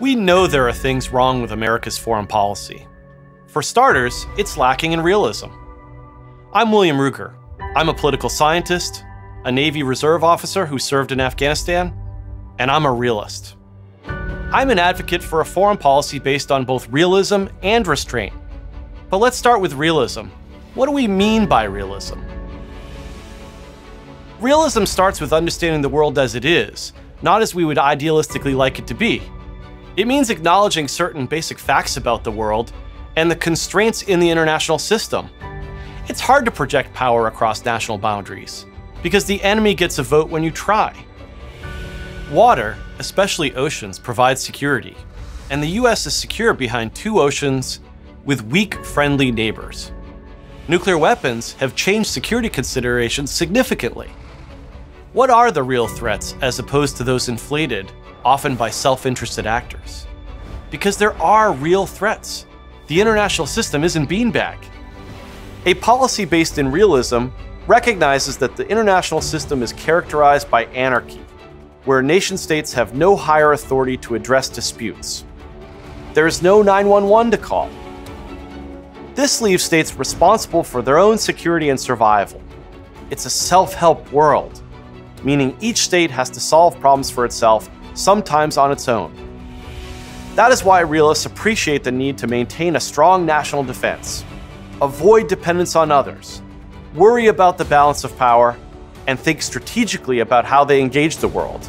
We know there are things wrong with America's foreign policy. For starters, it's lacking in realism. I'm William Ruger. I'm a political scientist, a Navy Reserve officer who served in Afghanistan, and I'm a realist. I'm an advocate for a foreign policy based on both realism and restraint. But let's start with realism. What do we mean by realism? Realism starts with understanding the world as it is, not as we would idealistically like it to be. It means acknowledging certain basic facts about the world and the constraints in the international system. It's hard to project power across national boundaries, because the enemy gets a vote when you try. Water, especially oceans, provides security, and the US is secure behind two oceans with weak, friendly neighbors. Nuclear weapons have changed security considerations significantly. What are the real threats as opposed to those inflated, often by self interested actors? Because there are real threats. The international system isn't beanbag. A policy based in realism recognizes that the international system is characterized by anarchy, where nation states have no higher authority to address disputes. There is no 911 to call. This leaves states responsible for their own security and survival. It's a self help world meaning each state has to solve problems for itself, sometimes on its own. That is why realists appreciate the need to maintain a strong national defense, avoid dependence on others, worry about the balance of power, and think strategically about how they engage the world.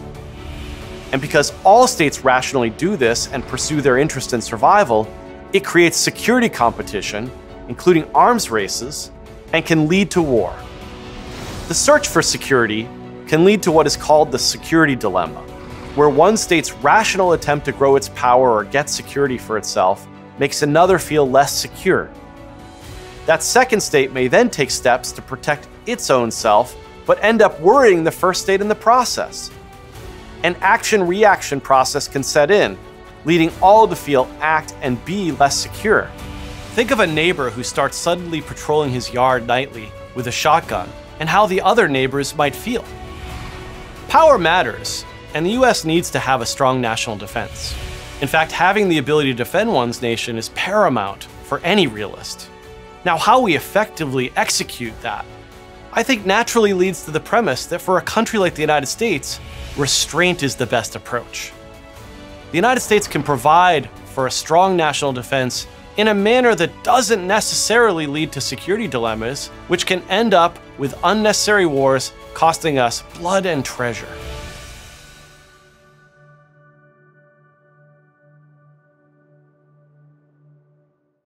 And because all states rationally do this and pursue their interest in survival, it creates security competition, including arms races, and can lead to war. The search for security can lead to what is called the security dilemma, where one state's rational attempt to grow its power or get security for itself makes another feel less secure. That second state may then take steps to protect its own self, but end up worrying the first state in the process. An action reaction process can set in, leading all to feel act and be less secure. Think of a neighbor who starts suddenly patrolling his yard nightly with a shotgun, and how the other neighbors might feel. Power matters, and the US needs to have a strong national defense. In fact, having the ability to defend one's nation is paramount for any realist. Now, how we effectively execute that, I think naturally leads to the premise that for a country like the United States, restraint is the best approach. The United States can provide for a strong national defense in a manner that doesn't necessarily lead to security dilemmas, which can end up with unnecessary wars costing us blood and treasure.